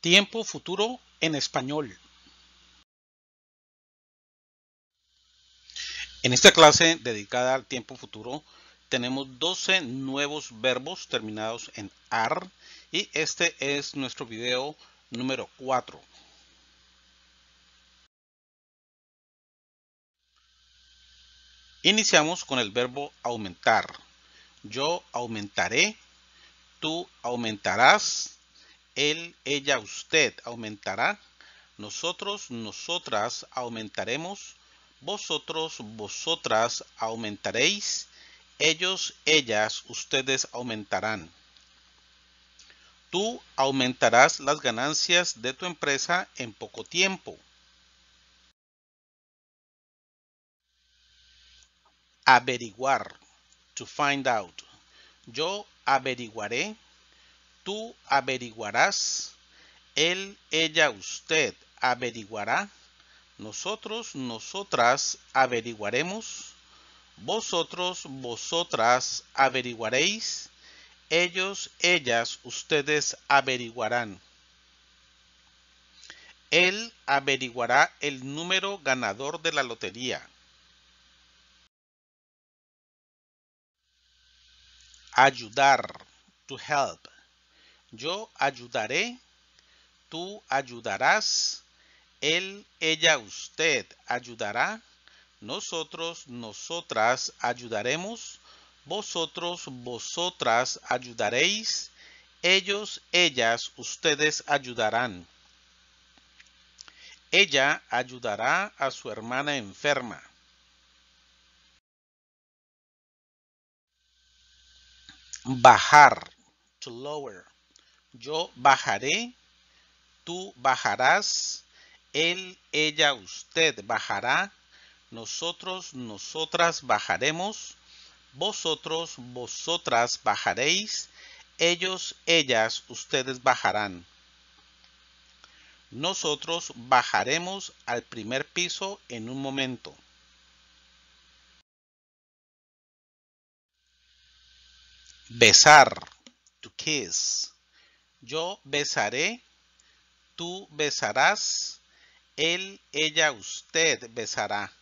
Tiempo futuro en español. En esta clase dedicada al tiempo futuro tenemos 12 nuevos verbos terminados en AR y este es nuestro video número 4. Iniciamos con el verbo aumentar. Yo aumentaré, tú aumentarás, él, ella, usted aumentará, nosotros, nosotras aumentaremos, vosotros, vosotras aumentaréis, ellos, ellas, ustedes aumentarán. Tú aumentarás las ganancias de tu empresa en poco tiempo. Averiguar. To find out. Yo averiguaré. Tú averiguarás. Él, ella, usted averiguará. Nosotros, nosotras averiguaremos. Vosotros, vosotras averiguaréis. Ellos, ellas, ustedes averiguarán. Él averiguará el número ganador de la lotería. Ayudar. To help. Yo ayudaré. Tú ayudarás. Él, ella, usted ayudará. Nosotros, nosotras ayudaremos. Vosotros, vosotras ayudaréis. Ellos, ellas, ustedes ayudarán. Ella ayudará a su hermana enferma. Bajar. To lower. Yo bajaré. Tú bajarás. Él, ella, usted bajará. Nosotros, nosotras bajaremos. Vosotros, vosotras bajaréis. Ellos, ellas, ustedes bajarán. Nosotros bajaremos al primer piso en un momento. Besar. To kiss. Yo besaré. Tú besarás. Él, ella, usted besará.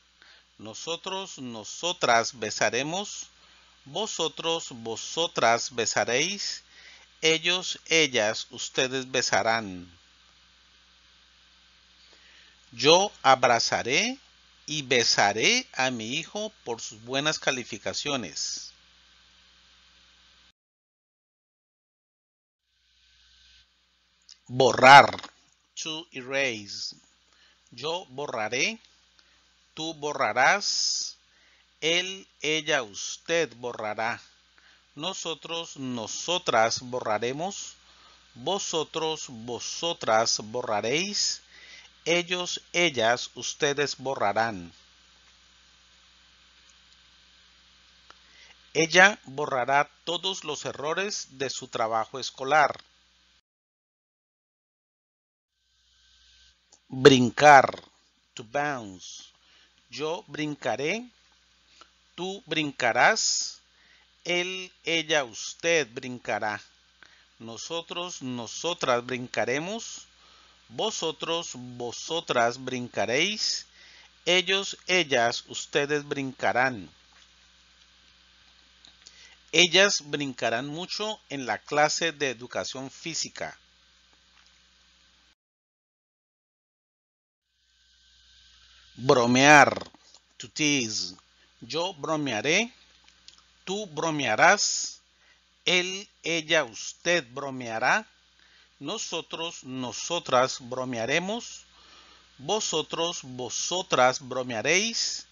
Nosotros, nosotras besaremos. Vosotros, vosotras besaréis. Ellos, ellas, ustedes besarán. Yo abrazaré y besaré a mi hijo por sus buenas calificaciones. Borrar. To erase. Yo borraré. Tú borrarás. Él, ella, usted borrará. Nosotros, nosotras borraremos. Vosotros, vosotras borraréis. Ellos, ellas, ustedes borrarán. Ella borrará todos los errores de su trabajo escolar. Brincar. To bounce. Yo brincaré. Tú brincarás. Él, ella, usted brincará. Nosotros, nosotras brincaremos. Vosotros, vosotras brincaréis. Ellos, ellas, ustedes brincarán. Ellas brincarán mucho en la clase de educación física. Bromear. To tease. Yo bromearé. Tú bromearás. Él, ella, usted bromeará. Nosotros, nosotras bromearemos. Vosotros, vosotras bromearéis.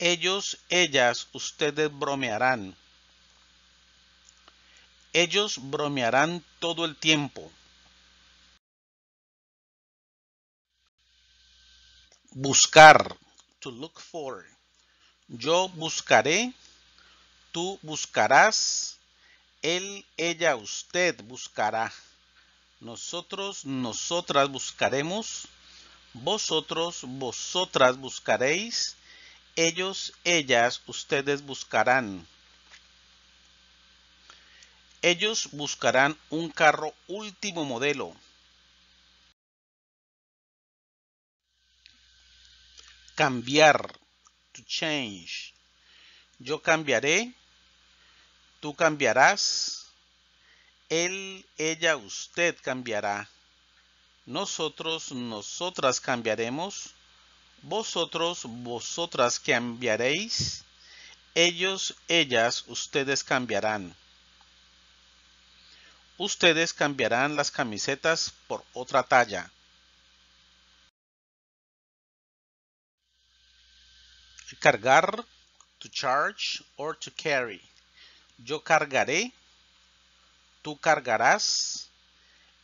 Ellos, ellas, ustedes bromearán. Ellos bromearán todo el tiempo. Buscar. To look for. Yo buscaré. Tú buscarás. Él, ella, usted buscará. Nosotros, nosotras buscaremos. Vosotros, vosotras buscaréis. Ellos, ellas, ustedes buscarán. Ellos buscarán un carro último modelo. Cambiar. To change. Yo cambiaré. Tú cambiarás. Él, ella, usted cambiará. Nosotros, nosotras cambiaremos. Vosotros, vosotras cambiaréis. Ellos, ellas, ustedes cambiarán. Ustedes cambiarán las camisetas por otra talla. Cargar, to charge or to carry. Yo cargaré, tú cargarás,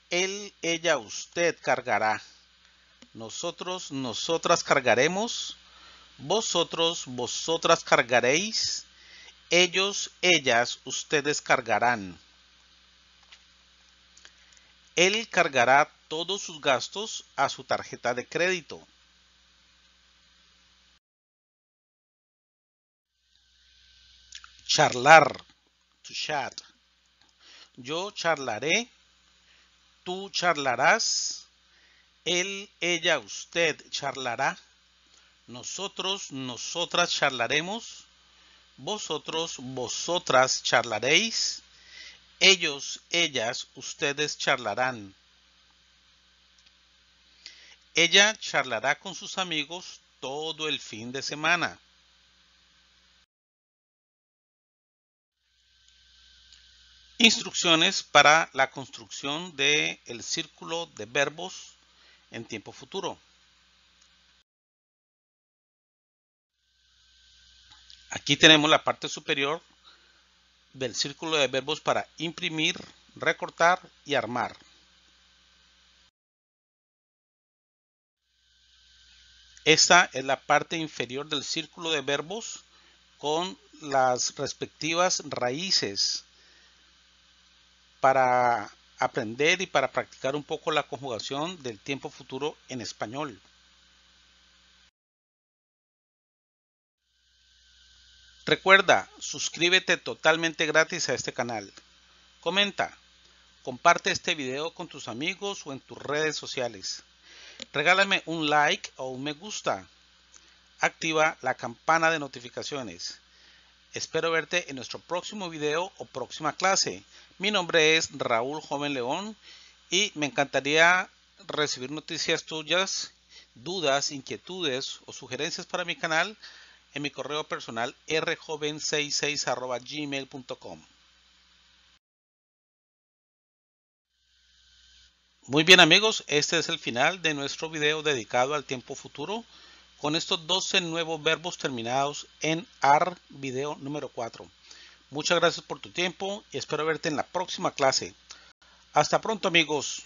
él, ella, usted cargará. Nosotros, nosotras cargaremos, vosotros, vosotras cargaréis, ellos, ellas, ustedes cargarán. Él cargará todos sus gastos a su tarjeta de crédito. Charlar. To chat. Yo charlaré. Tú charlarás. Él, ella, usted charlará. Nosotros, nosotras charlaremos. Vosotros, vosotras charlaréis. Ellos, ellas, ustedes charlarán. Ella charlará con sus amigos todo el fin de semana. Instrucciones para la construcción del el círculo de verbos en tiempo futuro. Aquí tenemos la parte superior del círculo de verbos para imprimir, recortar y armar. Esta es la parte inferior del círculo de verbos con las respectivas raíces para aprender y para practicar un poco la conjugación del tiempo futuro en español. Recuerda, suscríbete totalmente gratis a este canal. Comenta, comparte este video con tus amigos o en tus redes sociales. Regálame un like o un me gusta. Activa la campana de notificaciones. Espero verte en nuestro próximo video o próxima clase. Mi nombre es Raúl Joven León y me encantaría recibir noticias tuyas, dudas, inquietudes o sugerencias para mi canal en mi correo personal rjoven66 gmail.com. Muy bien amigos, este es el final de nuestro video dedicado al tiempo futuro con estos 12 nuevos verbos terminados en AR video número 4. Muchas gracias por tu tiempo y espero verte en la próxima clase. Hasta pronto amigos.